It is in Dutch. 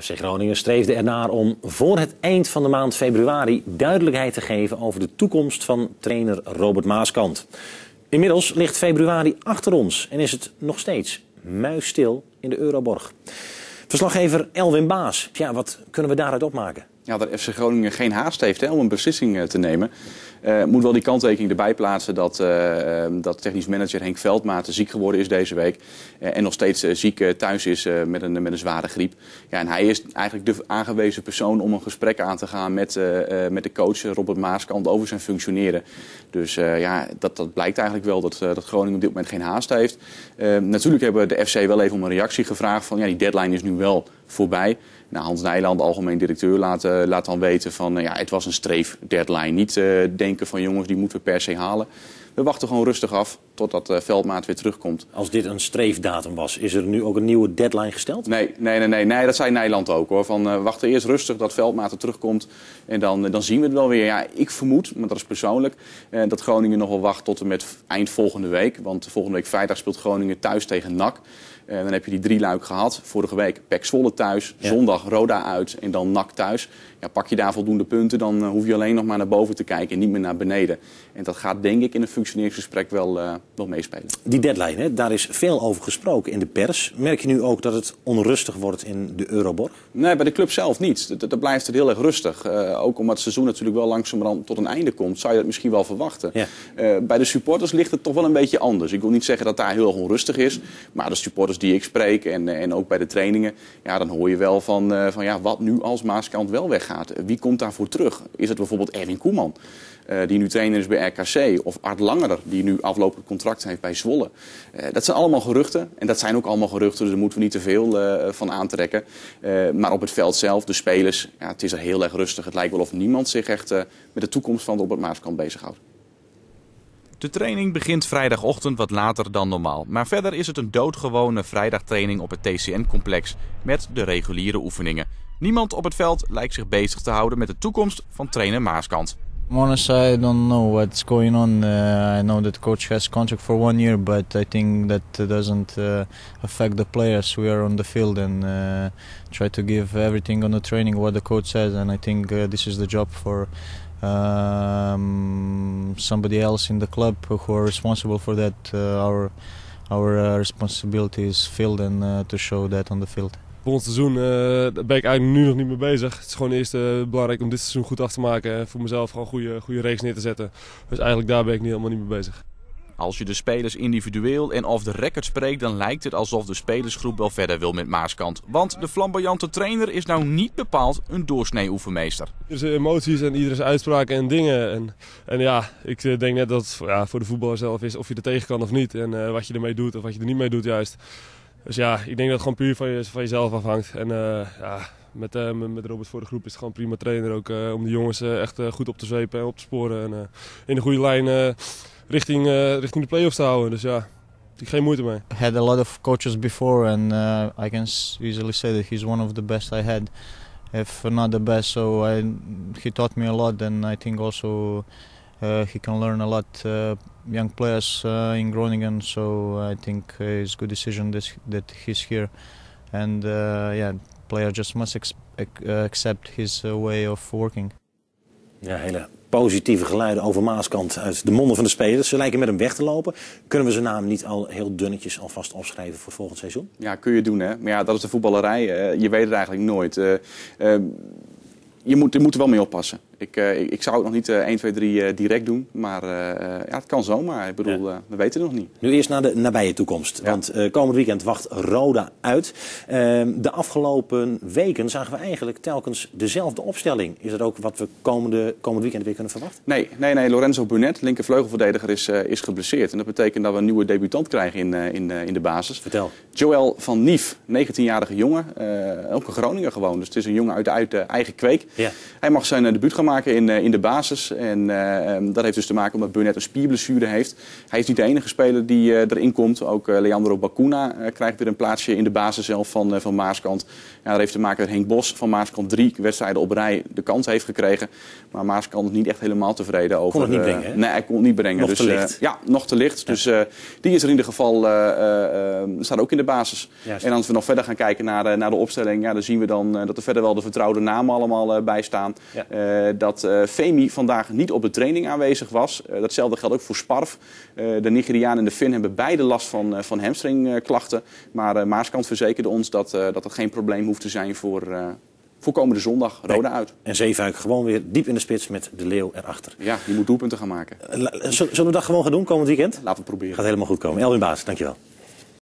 FC Groningen streefde ernaar om voor het eind van de maand februari duidelijkheid te geven over de toekomst van trainer Robert Maaskant. Inmiddels ligt februari achter ons en is het nog steeds muisstil in de Euroborg. Verslaggever Elwin Baas, ja, wat kunnen we daaruit opmaken? Ja, dat FC Groningen geen haast heeft hè, om een beslissing eh, te nemen. Uh, moet wel die kanttekening erbij plaatsen dat, uh, dat technisch manager Henk Veldmaten ziek geworden is deze week. En nog steeds ziek thuis is met, een, met een zware griep. Ja, en hij is eigenlijk de aangewezen persoon om een gesprek aan te gaan met, met de coach Robert Maaskant over zijn functioneren. Dus ja, dat, dat blijkt eigenlijk wel dat, dat Groningen op dit moment geen haast heeft. natuurlijk hebben de FC wel even om een reactie gevraagd van ja, die deadline is nu wel voorbij. Nou, Hans Nijland, algemeen directeur, laat, uh, laat dan weten van uh, ja, het was een streef deadline. Niet uh, denken van jongens, die moeten we per se halen. We wachten gewoon rustig af totdat Veldmaat weer terugkomt. Als dit een streefdatum was, is er nu ook een nieuwe deadline gesteld? Nee, nee, nee, nee, nee dat zei Nijland ook hoor. Van wachten eerst rustig dat Veldmaat er terugkomt en dan, dan zien we het wel weer. Ja, ik vermoed, maar dat is persoonlijk, dat Groningen nog wel wacht tot en met eind volgende week. Want volgende week vrijdag speelt Groningen thuis tegen NAC. Uh, dan heb je die drie luik gehad. Vorige week Pek Zwolle thuis, ja. zondag Roda uit en dan NAC thuis. Ja, pak je daar voldoende punten, dan hoef je alleen nog maar naar boven te kijken en niet meer naar beneden. En dat gaat denk ik in een functioneringsgesprek wel, uh, wel meespelen. Die deadline, hè, daar is veel over gesproken in de pers. Merk je nu ook dat het onrustig wordt in de Euroborg? Nee, bij de club zelf niet. Dat, dat blijft het heel erg rustig. ook omdat het seizoen natuurlijk wel langzamerhand tot een einde komt, zou je dat misschien wel verwachten. Ja. bij de supporters ligt het toch wel een beetje anders. Ik wil niet zeggen dat daar heel erg onrustig is, maar de supporters die ik spreek en, en ook bij de trainingen, ja, dan hoor je wel van, van ja, wat nu als Maaskant wel weggaat. Wie komt daarvoor terug? Is het bijvoorbeeld Erwin Koeman, die nu trainer is bij RKC, of Art Die nu aflopend contract heeft bij Zwolle? Uh, dat zijn allemaal geruchten en dat zijn ook allemaal geruchten, dus daar moeten we niet te veel van aantrekken. maar op het veld zelf, de spelers, ja, het is er heel erg rustig. Het lijkt wel of niemand zich echt met de toekomst van Robert Maaskant bezighoudt. De training begint vrijdagochtend wat later dan normaal. Maar verder is het een doodgewone vrijdagtraining op het TCN-complex met de reguliere oefeningen. Niemand op het veld lijkt zich bezig te houden met de toekomst van trainer Maaskant. Honestly, I don't know what's going on. Uh, I know that coach has contract for one year, but I think that doesn't uh, affect the players. We are on the field and uh, try to give everything on the training what the coach says, and I think uh, this is the job for um, somebody else in the club who are responsible for that. Uh, our our uh, responsibility is filled and to show that on the field. Volgend seizoen daar ben ik eigenlijk nu nog niet mee bezig. Het is gewoon eerst belangrijk om dit seizoen goed af te maken en voor mezelf gewoon goede, goede reeks neer te zetten. Dus eigenlijk daar ben ik niet helemaal niet mee bezig. Als je de spelers individueel en of de record spreekt, dan lijkt het alsof de spelersgroep wel verder wil met Maaskant. Want de flamboyante trainer is nou niet bepaald een doorsnee oefenmeester. Er zijn emoties en iedere uitspraken en dingen. En, en ja, ik eh, denk net dat het ja, voor de voetballer zelf is of je er tegen kan of niet. En uh, wat je ermee doet of wat je er niet mee doet juist. Dus ja, ik denk dat het gewoon puur van, je, van jezelf afhangt. En uh, ja, met, uh, met Robert voor de groep is het gewoon prima trainer ook. Uh, om de jongens echt goed op te zwepen en op te sporen. En in de goede lijn richting, richting de play-offs te houden. Dus ja, ik geen moeite mee. I had a lot of coaches before and uh, I can easily say that he's one of the best I had. If not the best, so I, he taught me a lot and I think also uh, he can learn a lot young players uh, in Groningen. So I think it's a good decision this, that he's here. And uh, yeah, player just must accept his way of working. Ja, hele positieve geluiden over Maaskant uit de monden van de spelers. Ze lijken met hem weg te lopen. Kunnen we zijn naam niet al heel dunnetjes alvast opschrijven voor volgend seizoen? Ja, kun je doen hè. Maar ja, dat is de voetballerij. Uh, je weet het eigenlijk nooit. Uh, uh, je moet, je moet er wel mee oppassen. Ik, uh, ik, zou het nog niet uh, 1, 2, 3 uh, direct doen. Maar uh, ja, het kan zomaar. Ik bedoel, ja. we weten het nog niet. Nu eerst naar de nabije toekomst. Ja. Want komend weekend wacht Roda uit. Ehm, de afgelopen weken zagen we eigenlijk telkens dezelfde opstelling. Is dat ook wat we komende, komend weekend weer kunnen verwachten? Nee, nee, nee. Lorenzo Brunet, linkervleugelverdediger, is, is geblesseerd. En dat betekent dat we een nieuwe debutant krijgen in, in, in de basis. Vertel. Joël van Nief, 19-jarige jongen. ook een Groninger gewoon. Dus het is een jongen uit, uit eigen kweek. Ja. Hij mag zijn debuut gaan maken maken in, in de basis. En ehm, dat heeft dus te maken omdat Burnett een spierblessure heeft. Hij is niet de enige speler die erin komt. Ook Leandro Bacuna krijgt weer een plaatsje in de basis zelf van, van Maaskant. Ja, dat heeft te maken met Henk Bos van Maaskant drie wedstrijden op rij de kans heeft gekregen. Maar Maaskant is niet echt helemaal tevreden over. Kon het niet brengen, hè? Nee, hij kon het niet brengen. Nog dus, te licht. ja, nog te licht. Dus die is er in ieder geval, staat ook in de basis. Juist. En als we nog verder gaan kijken naar, naar de opstelling, ja, dan zien we dan dat er verder wel de vertrouwde namen allemaal bij staan. Ja. Uh, dat uh, Femi vandaag niet op de training aanwezig was. Uh, datzelfde geldt ook voor Sparf. de Nigeriaan en de Fin hebben beide last van, van hamstringklachten. maar Maaskant verzekerde ons dat, dat het geen probleem hoeft te zijn voor, voor komende zondag. Roda Nee. uit. En Zeefuik gewoon weer diep in de spits met de Leeuw erachter. Ja, die moet doelpunten gaan maken. Zullen we dat gewoon gaan doen komend weekend? Laten we het proberen. Gaat helemaal goed komen. Elwin Baas, dankjewel.